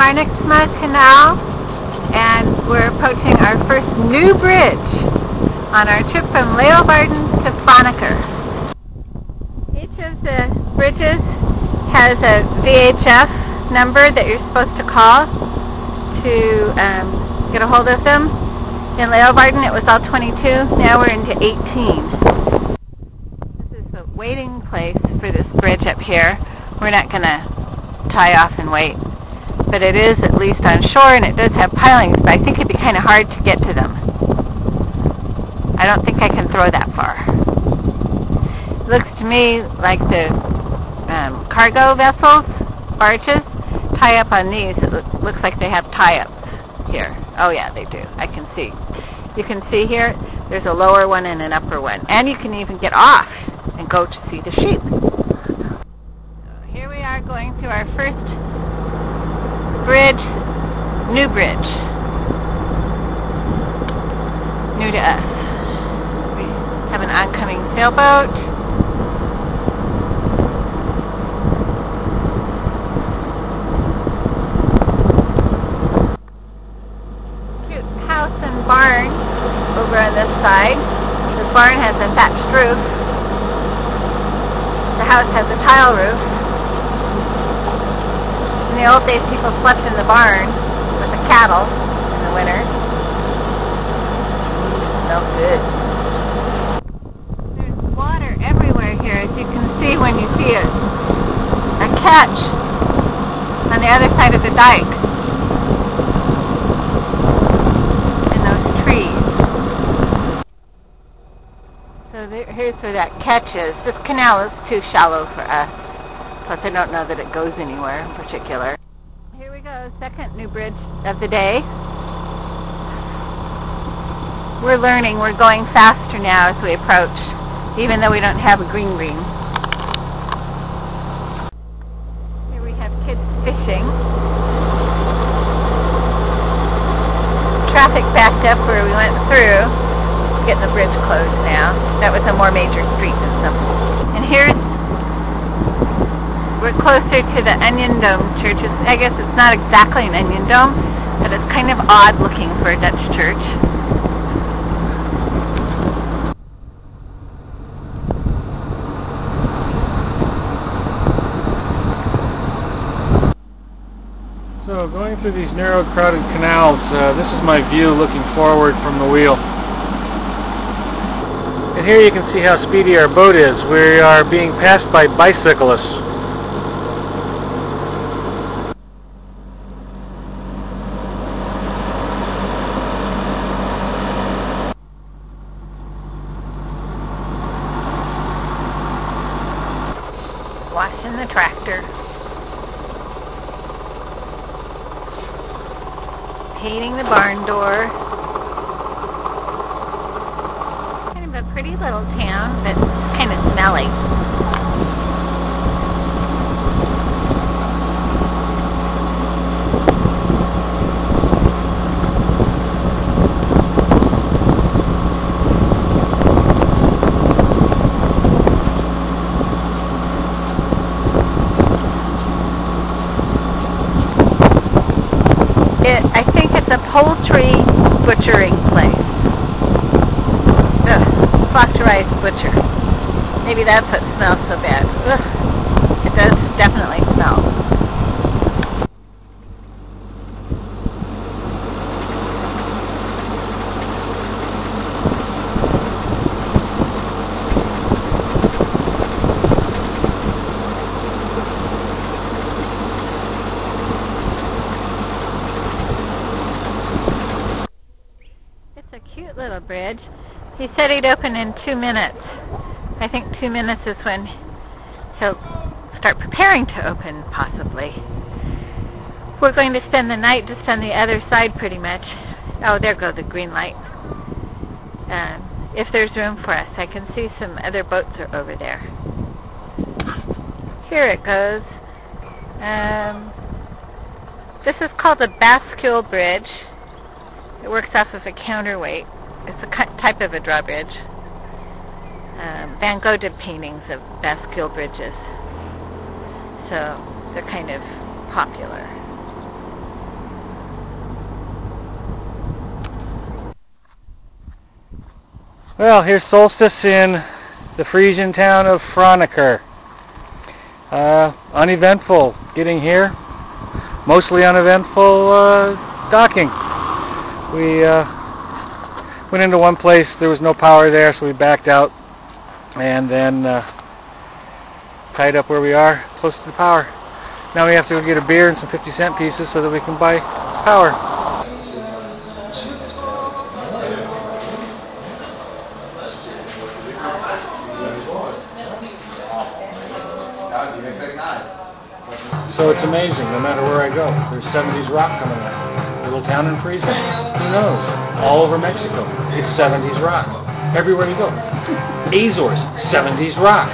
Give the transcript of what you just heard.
Sunharnixma Canal and we're approaching our first new bridge on our trip from Leeuwarden to Franeker. Each of the bridges has a VHF number that you're supposed to call to um, get a hold of them. In Leeuwarden it was all 22, now we're into 18. This is the waiting place for this bridge up here. We're not going to tie off and wait but it is at least on shore and it does have pilings, but I think it'd be kind of hard to get to them. I don't think I can throw that far. It looks to me like the um, cargo vessels, barges, tie up on these. It lo looks like they have tie-ups here. Oh yeah, they do. I can see. You can see here, there's a lower one and an upper one. And you can even get off and go to see the sheep. So here we are going through our first bridge, new bridge. New to us. We have an oncoming sailboat. Cute house and barn over on this side. This barn has a thatched roof. The house has a tile roof the old days, people slept in the barn with the cattle in the winter. Smells good. There's water everywhere here, as you can see when you see a, a catch on the other side of the dike. In those trees. So there, here's where that catch is. This canal is too shallow for us. Plus I don't know that it goes anywhere in particular. Here we go, second new bridge of the day. We're learning, we're going faster now as we approach, even though we don't have a green green. Here we have kids fishing. Traffic backed up where we went through. Getting the bridge closed now. That was a more major street than some. And here's we're closer to the Onion Dome church. I guess it's not exactly an onion dome, but it's kind of odd looking for a Dutch church. So going through these narrow crowded canals, uh, this is my view looking forward from the wheel. And here you can see how speedy our boat is. We are being passed by bicyclists. The tractor. Painting the barn door. Kind of a pretty little town, but kind of smelly. It, I think it's a poultry butchering place. Ugh, Slaughterize Butcher. Maybe that's what smells so bad. Ugh, it does definitely smell. It's a cute little bridge. He said he'd open in two minutes. I think two minutes is when he'll start preparing to open, possibly. We're going to spend the night just on the other side, pretty much. Oh, there go the green light. Um, if there's room for us, I can see some other boats are over there. Here it goes. Um, this is called a bascule bridge. It works off of a counterweight it's a type of a drawbridge. Um, Van Gogh did paintings of bascule bridges, so they're kind of popular. Well, here's Solstice in the Frisian town of Franeker. Uh, uneventful getting here, mostly uneventful uh, docking. We uh, went into one place, there was no power there, so we backed out and then uh, tied up where we are, close to the power. Now we have to go get a beer and some 50 cent pieces so that we can buy power. So it's amazing, no matter where I go. There's 70s rock coming out. Little town in Friesland. Who knows? All over Mexico. It's 70s rock. Everywhere you go. Azores, 70s rock.